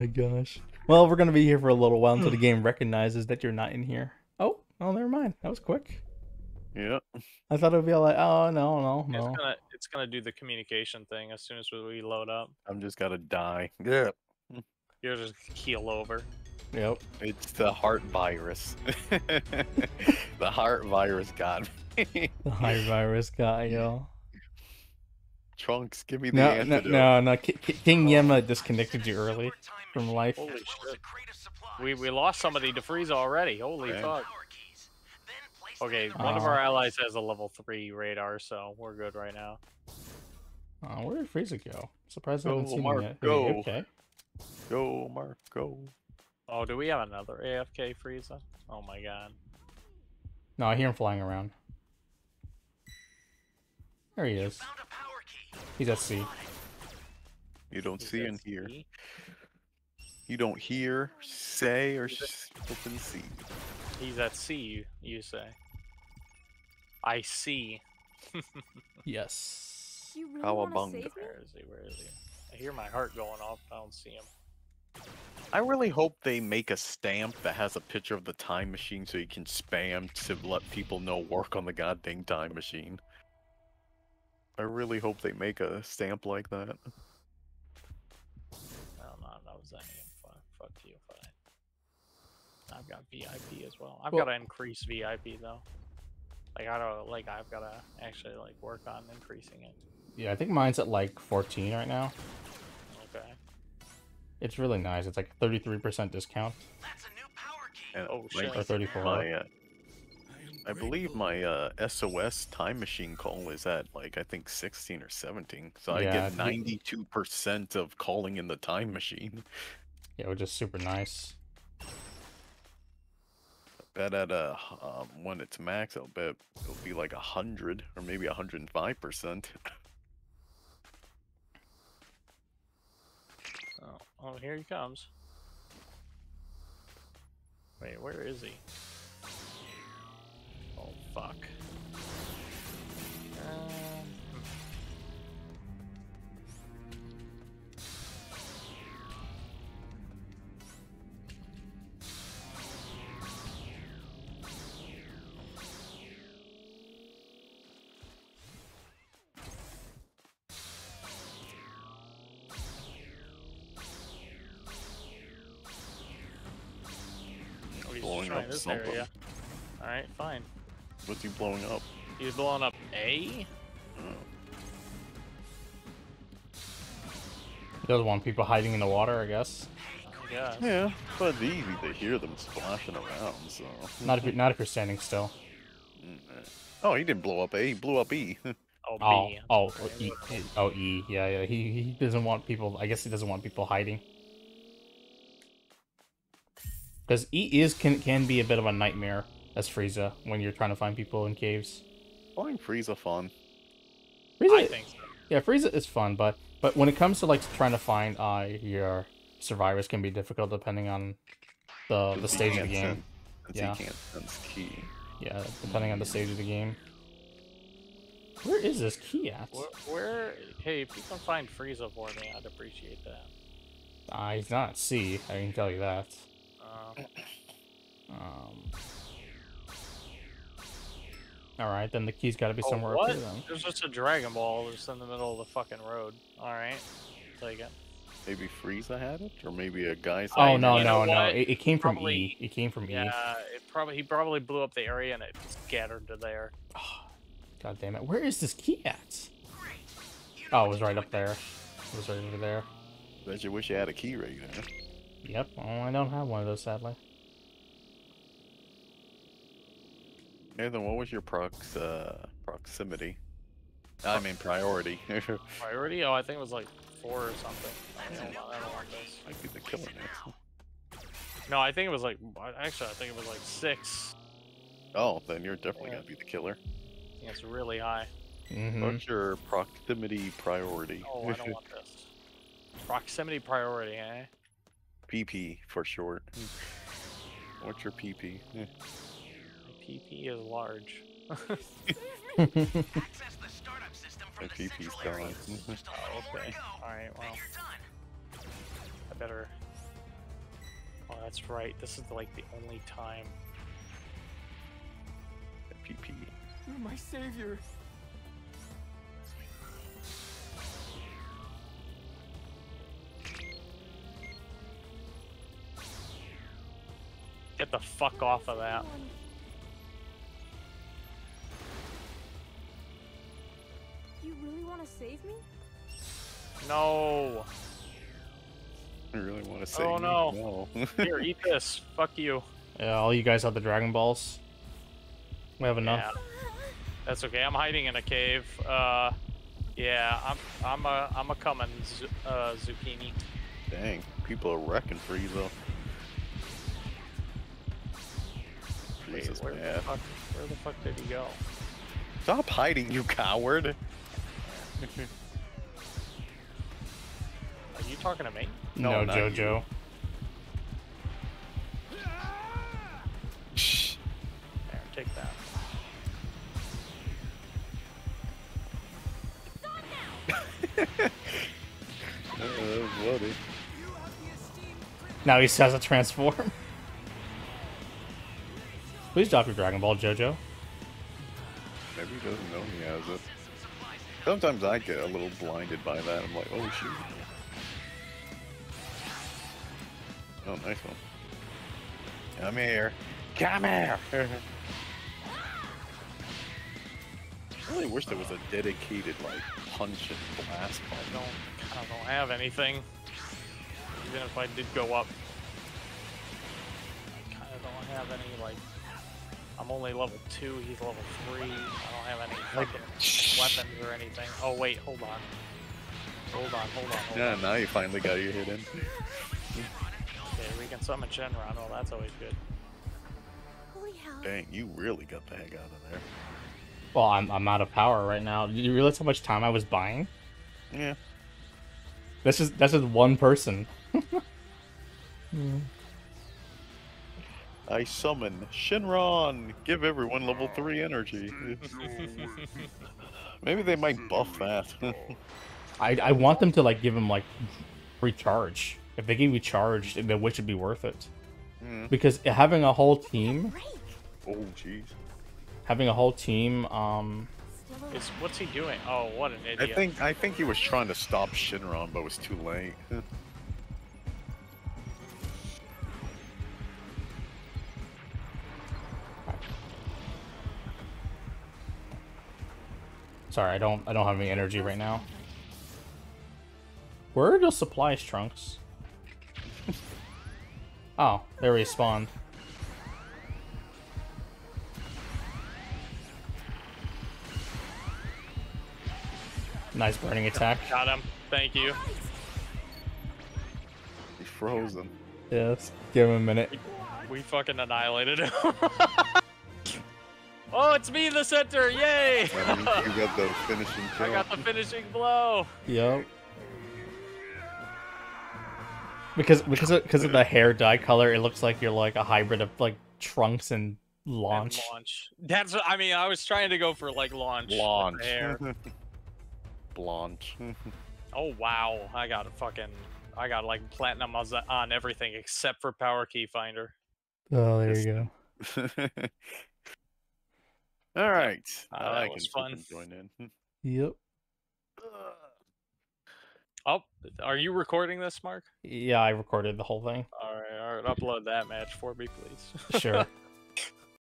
my gosh. Well, we're gonna be here for a little while until the hmm. game recognizes that you're not in here. Oh, oh, never mind. That was quick. Yeah. I thought it would be like, oh no, no, no. It's no. gonna it's gonna do the communication thing as soon as we load up. I'm just gonna die. Yeah. You'll just keel over. Yep. It's the heart virus. the heart virus got me. The heart virus guy, yo. Trunks, give me the No, no, antidote. no, no. Ki- Ki- King oh. Yema disconnected you early from life. Holy shit. We we lost somebody to freeze already. Holy Okay. fuck. Okay, one of our allies has a level three radar, so we're good right now. Oh, where did Frieza go? Surprised I Go, haven't seen Mark, him yet. go. Hey, Okay. Go, Mark, go. Oh, do we have another AFK Frieza? Oh my god. No, I hear him flying around. There he is. He's at sea. You don't Is see that here. C? You don't hear, say, or open see. He's at sea, you, you say. I see. Yes. You really Cowabunga. wanna save me? Where is he? Where is he? I hear my heart going off. I don't see him. I really hope they make a stamp that has a picture of the time machine so you can spam to let people know work on the goddamn time machine. I really hope they make a stamp like that. I don't know. That was any. Fuck, fuck you. Fine. I've got VIP as well. I've Well- got to increase VIP though. Like I don't like. I've got to actually like work on increasing it. Yeah, I think mine's at like 14 right now. Okay. It's really nice. It's like 33% discount. That's a new power key. And Oh, my- shit. Or 34. My, uh, I believe my uh, SOS time machine call is at like I think 16 or 17, so Yeah, I get 92% of calling in the time machine. Yeah, which is super nice. I Bet at uh um, when it's max, I'll bet it'll be like a hundred or maybe a hundred and five percent. Oh, oh, here he comes. Wait, where is he? Oh fuck. This something. area. All right, fine. What's he blowing up? He's blowing up A. Oh, He doesn't want people hiding in the water, I guess. I guess. Yeah, but it's easy to hear them splashing around. So. Not if you're, not if you're standing still. Oh, he didn't blow up A. He blew up E. Oh, Oh, B. oh, Sorry, E, E- oh, E. Yeah, yeah. He he doesn't want people. I guess he doesn't want people hiding. Because E is can can be a bit of a nightmare as Frieza when you're trying to find people in caves. Flying Frieza fun. Frieza, I think so. yeah, Frieza is fun, but but when it comes to like trying to find uh your survivors can be difficult depending on the the stage of the game. Since Yeah. he can't sense key. Yeah, depending on the stage of the game. Where is this key at? Where, where? Hey, if you can find Frieza for me, I'd appreciate that. Uh, he's not at sea. I can tell you that. Um. All right, then the key's got to be oh, somewhere up what? here then. There's just a Dragon Ball just in the middle of the fucking road. All right, take it. Maybe Frieza had it, or maybe a guy's. Oh no you no know no! It, it came from Probably- E. It came from E. Yeah, it probably he probably blew up the area and it scattered to there. God damn it! Where is this key at? Oh, it was right up there. It was right over there. Bet you wish you had a key right there. Yep. Oh, I don't have one of those sadly. Nathan, what was your prox uh, proximity? I mean priority. Priority? Oh, I think it was like four or something. I don't, know, I don't want this. Might be the killer next. No, I think it was like actually I think it was like six. Oh, then you're definitely Yeah. gonna be the killer. I think it's really high. Mm-hmm. What's your proximity priority? Oh, I don't want this. Proximity priority, eh? PP for short. What's your PP? Eh, PP is large. My PP's gone. Oh, okay. Alright, well. I better Oh, that's right. This is like the only time. PP. You're my savior. The fuck off of that. You really want to save me? No. I really want to say Oh, no. Here, eat this. Fuck you. Yeah, all you guys have the Dragon Balls. We have enough. Yeah. That's okay. I'm hiding in a cave. Uh, yeah, I'm I'm a I'm a coming uh, zucchini. Dang, people are wrecking for you though. Jesus, where the fuck? Where the fuck did he go? Stop hiding, you coward! Are you talking to me? No, No, not you. Jojo. There, take that. Uh, bloody. Now he has to transform. Please drop your Dragon Ball, Jojo. Maybe he doesn't know he has it. Sometimes I get a little blinded by that. I'm like, oh shoot. Oh, nice one. Come here. Come here. I really wish there was a dedicated like punch and blast I button. don't kind of don't have anything. Even if I did go up, I kind of don't have any like. I'm only level two. He's level three. I don't have any fucking weapons or anything. Oh wait, hold on. Hold on, hold on, hold Yeah, on. now you finally got you in. Okay, we can summon Shenron. Oh, that's always good. Holy hell. Dang, you really got the heck out of there. Well, I'm, I'm out of power right now. Do you realize how much time I was buying? Yeah. This is that's just one person. Hmm. I summon Shenron. Give everyone level three energy. Maybe they might buff that. I, I want them to like give him like recharge. If they give you charge, then which would be worth it? Hmm. Because having a whole team, Oh, jeez. having a whole team, um, Still. Is what's he doing? Oh, what an idiot! I think I think he was trying to stop Shenron, but it was too late. sorry, I don't I don't have any energy right now. Where are those supplies, Trunks? oh, they respawned. Nice burning attack. Got him. Thank you. He He's frozen. Yes, give him a minute. We fucking annihilated him. oh, it's me in the center! Yay! And you, you got the finishing I got the finishing blow. Yep. Because because of, because of the hair dye color, it looks like you're like a hybrid of like Trunks and And Launch. launch. That's what I mean. I was trying to go for like launch. with Launch. hair. Launch. Oh wow! I got a fucking. I got like platinum on on everything except for power key finder. Oh, there Yes. you go. All right. Ah, that I was fun. join in. Yep. Oh, are you recording this, Mark? Yeah, I recorded the whole thing. All right, all right. Upload that match for me, please. Sure.